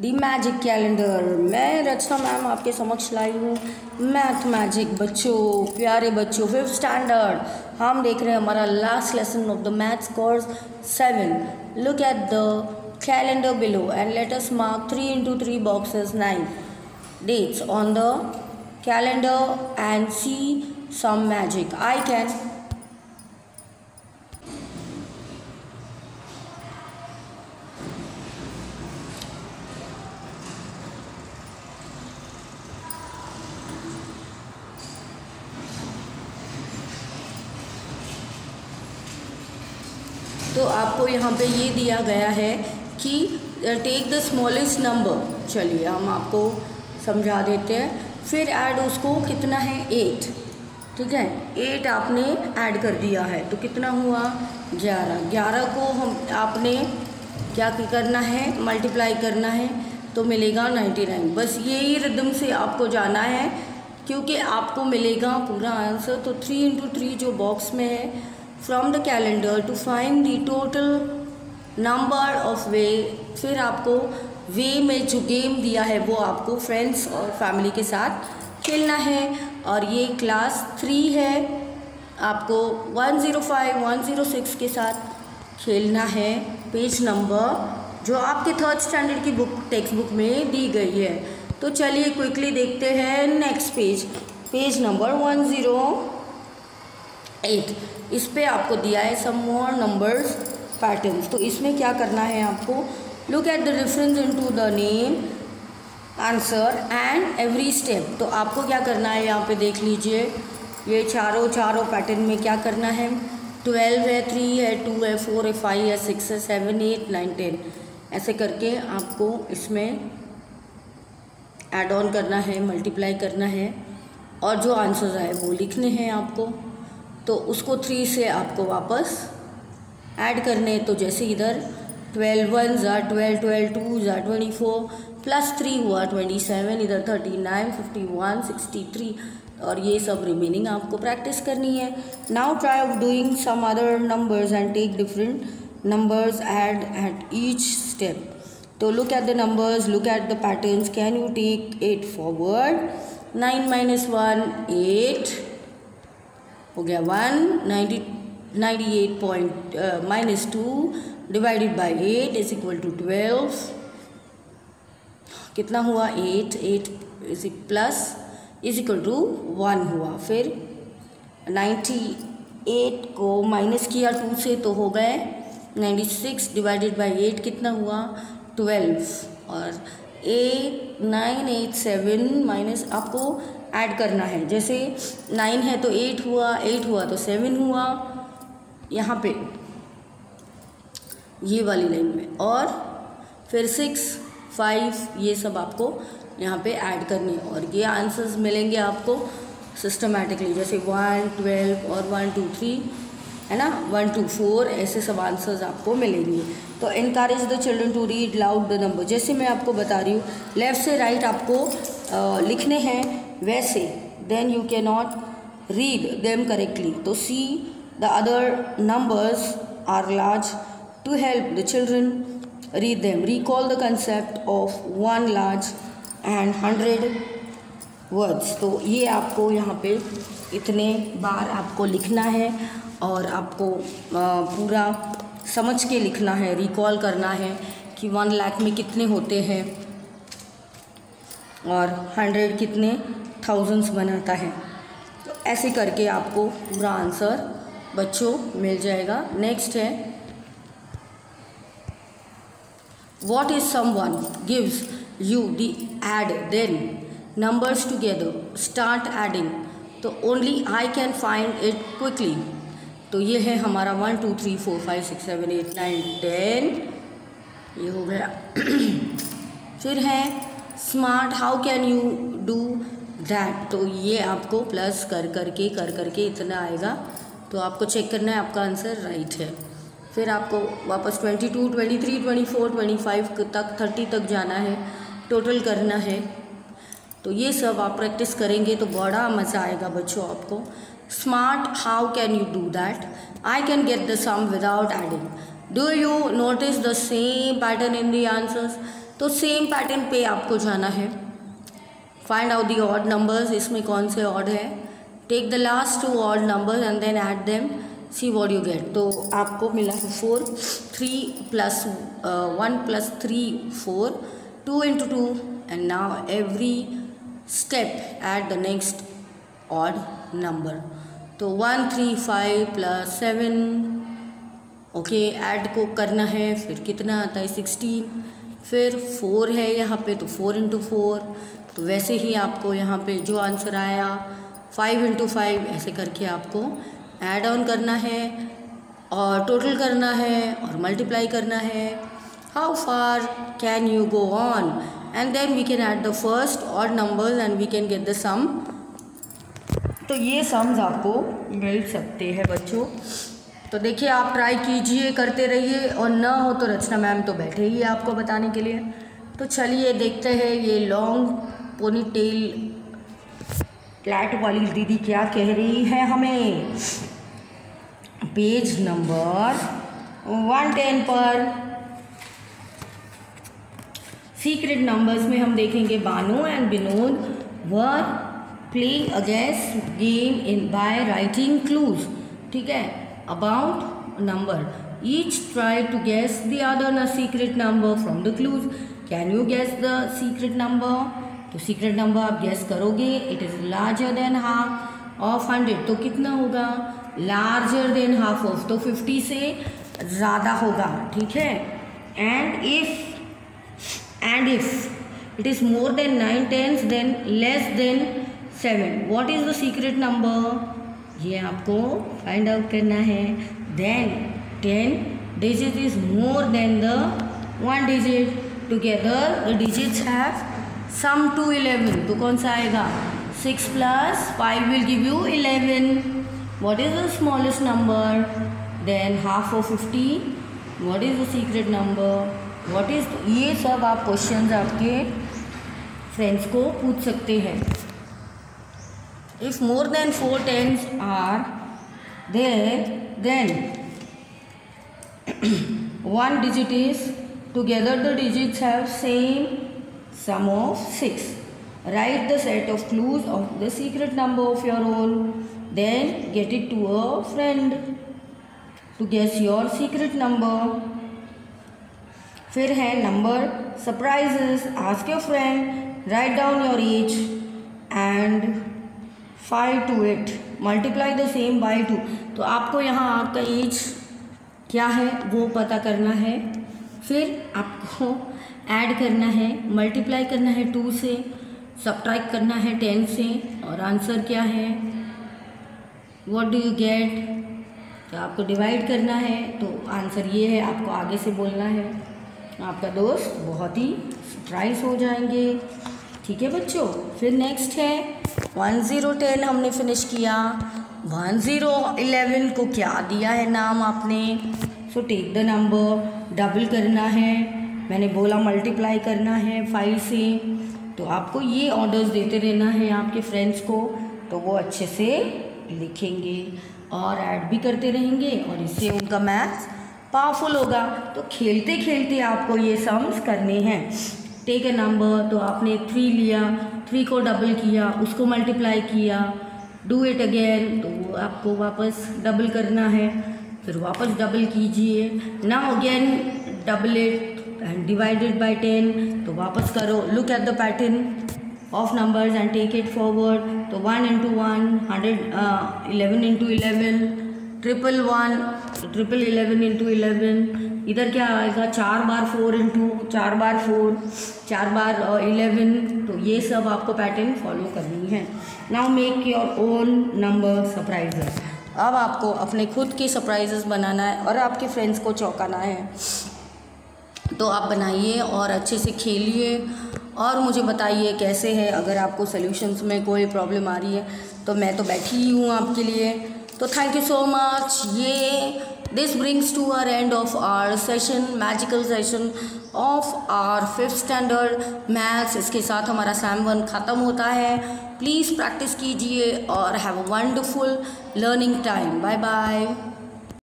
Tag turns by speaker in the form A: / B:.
A: दी magic calendar मैं रचना ma'am आपके समक्ष लाई हूँ। मैथ मैजिक बच्चों, प्यारे बच्चों फिफ्थ स्टैंडर्ड हम देख रहे हैं हमारा last lesson of the maths course seven look at the calendar below and let us mark three into three boxes nine dates on the calendar and see some magic. I can तो आपको यहाँ पे ये दिया गया है कि take the smallest number चलिए हम आपको समझा देते हैं। फिर ऐड उसको कितना है? एट ठीक है? एट आपने ऐड कर दिया है। तो कितना हुआ? ग्यारह। ग्यारह को हम, आपने क्या करना है? मल्टीप्लाई करना है। तो मिलेगा नाइन्टी नाइन बस यही रिदम से आपको जाना है। क्योंकि आपको मिलेगा पूरा आंसर तो थ्री इंटू थ्री जो बॉक्स में है from the calendar to find the total number of way फिर आपको वे में जो गेम दिया है वो आपको फ्रेंड्स और फैमिली के साथ खेलना है। और ये क्लास थ्री है। आपको one zero five one zero six के साथ खेलना है। पेज नंबर जो आपके थर्ड स्टैंडर्ड की बुक टेक्स्ट बुक में दी गई है। तो चलिए क्विकली देखते हैं next page page number one zero eight इस पे आपको दिया है सम मोर नंबर्स पैटर्न्स तो इसमें क्या करना है आपको? Look at the difference into the name answer and every step तो आपको क्या करना है? यहाँ पे देख लीजिए। ये चारों चारों पैटर्न में क्या करना है? ट्वेल्व है थ्री है टू है फोर है फाइव है सिक्स है सेवन एट नाइन टेन ऐसे करके आपको इसमें ऐड ऑन करना है मल्टीप्लाई करना है। और जो आंसर्स आए, वो लिखने हैं आपको। तो उसको थ्री से आपको वापस ऐड करने तो जैसे इधर ट्वेल्व वन ज़ा ट्वेल्व ट्वेल्व टू ज़ा ट्वेंटी फोर प्लस थ्री हुआ ट्वेंटी सेवन इधर thirty nine fifty one sixty three और ये सब रिमेनिंग आपको प्रैक्टिस करनी है। Now try of doing some other numbers and take different numbers add at each step तो look at the numbers look at the patterns can you take at forward nine minus one eight हो गया one, ninety ninety eight point minus two divided by eight is equal to twelve कितना हुआ? Eight eight is plus is equal to one हुआ। फिर ninety eight को minus किया two से तो हो गए। Ninety six divided by eight कितना हुआ? ट्वेल्व और eight nine eight seven minus आपको ऐड करना है। जैसे नाइन है तो एट हुआ एट हुआ तो सेवन हुआ यहाँ पे ये वाली लाइन में। और फिर सिक्स फाइव ये सब आपको यहाँ पे ऐड करने और ये आंसर्स मिलेंगे आपको सिस्टमेटिकली जैसे वन ट्वेल्व और वन टू थ्री है ना? वन टू फोर ऐसे सब आंसर्स आपको मिलेंगे। तो encourage the children to read loud the number जैसे मैं आपको बता रही हूँ लेफ़्ट से राइट आपको आ, लिखने हैं। वैसे then you can not read them correctly तो see the other numbers are large to help the children read them recall the concept of one large and hundred words तो ये आपको यहाँ पे इतने बार आपको लिखना है और आपको पूरा समझ के लिखना है रिकॉल करना है कि वन लाख में कितने होते हैं और हंड्रेड कितने थाउजेंड्स बनाता है। तो ऐसे करके आपको पूरा आंसर बच्चों मिल जाएगा। नेक्स्ट है। What is sum one gives you the add then numbers together start adding तो only I can find it quickly तो ये है हमारा one two three four five six seven eight nine ten ये हो गया। फिर है smart how can you do that तो ये आपको प्लस कर करके कर करके इतना आएगा। तो आपको चेक करना है, आपका आंसर राइट है। फिर आपको वापस twenty two twenty three twenty four twenty five तक थर्टी तक जाना है। टोटल करना है। तो ये सब आप प्रैक्टिस करेंगे तो बड़ा मज़ा आएगा बच्चों आपको। How can you do that? I can get the sum without adding. Do you notice the same pattern in the answers? तो सेम पैटर्न पे आपको जाना है। Find out the odd numbers इसमें कौन से ऑड है। Take the last two odd number and then add them see what you get तो आपको मिला है four three plus one plus three four two into two and now every step at the next odd number तो one three five plus seven okay add को करना है, फिर कितना आता है? सिक्सटीन फिर फोर है यहाँ पे तो फोर इंटू फोर तो वैसे ही आपको यहाँ पे जो आंसर आया फाइव इंटू फाइव ऐसे करके आपको ऐड ऑन करना है और टोटल करना है और मल्टीप्लाई करना है। How far can you go on and then we can add the first और number and we can get the sum तो ये सम्स आपको मिल सकते हैं बच्चों। तो देखिए, आप ट्राई कीजिए, करते रहिए और ना हो तो रचना मैम तो बैठे ही आपको बताने के लिए। तो चलिए देखते हैं ये लॉन्ग पोनी टेल प्लेट वाली दीदी क्या कह रही है हमें? पेज नंबर वन टेन पर। सीक्रेट नंबर्स में हम देखेंगे Bano and Vinod were playing against game in by writing clues ठीक है? About number each try to guess the other secret number from the clues can you guess the secret number तो secret number आप guess करोगे it is larger than half of hundred तो कितना होगा? Larger than half of तो fifty से ज़्यादा होगा, ठीक है? And if and if it is more than nine tens then less than seven what is the secret number ये आपको फाइंड आउट करना है. Then ten digit is more than the one digit together the digit है sum to eleven तो कौन सा आएगा? Six plus five will give you eleven what is the smallest number than half of fifty what is the secret number what is ये सब आप question आपके friends को पूछ सकते हैं. If more than 4 tens are there, then one digit is together, the digits have same sum of 6 write the set of clues of the secret number of your own then get it to a friend to guess your secret number फिर है number surprises ask your friend write down your age and five two eight multiply the same by two तो आपको यहाँ आपका as क्या है वो पता करना है फिर आपको ऐड करना है मल्टीप्लाई करना है टू से सब्ट्रैक्ट करना है टेन से, और आंसर क्या है? व्हाट डू यू गेट तो आपको डिवाइड करना है तो आंसर ये है, आपको आगे से बोलना है। आपका दोस्त बहुत ही सरप्राइज़ हो जाएँगे। ठीक है बच्चों? फिर नेक्स्ट है वन ज़ीरो टेन हमने फिनिश किया। वन ज़ीरो इलेवन को क्या दिया है नाम आपने? So take the number double करना है। मैंने बोला, मल्टीप्लाई करना है फाइव से। तो आपको ये ऑर्डर्स देते रहना है आपके फ्रेंड्स को तो वो अच्छे से लिखेंगे और ऐड भी करते रहेंगे और इससे उनका मैथ्स पावरफुल होगा। तो खेलते खेलते आपको ये सम्स करने हैं। टेक ए नंबर तो आपने थ्री लिया थ्री को डबल किया, उसको मल्टीप्लाई किया डू इट अगेन तो वो आपको वापस डबल करना है। फिर वापस डबल कीजिए। ना again double it and divided by ten तो वापस करो. Look at the pattern of numbers and take it forward तो one into one hundred eleven into eleven triple one triple eleven into eleven इधर क्या आएगा? चार बार फोर इंटू चार बार four चार बार इलेवन तो ये सब आपको पैटर्न फॉलो करनी है. Now make your own number surprises अब आपको अपने खुद की सरप्राइजेस बनाना है और आपके फ्रेंड्स को चौंकाना है. तो आप बनाइए और अच्छे से खेलिए और मुझे बताइए कैसे है, अगर आपको सोल्यूशंस में कोई प्रॉब्लम आ रही है तो मैं तो बैठी ही हूँ आपके लिए। तो थैंक यू सो मच ये this brings to our end of our session magical session of our fifth standard maths इसके साथ हमारा सैम वन ख़त्म होता है। प्लीज़ प्रैक्टिस कीजिए और have a wonderful learning time bye bye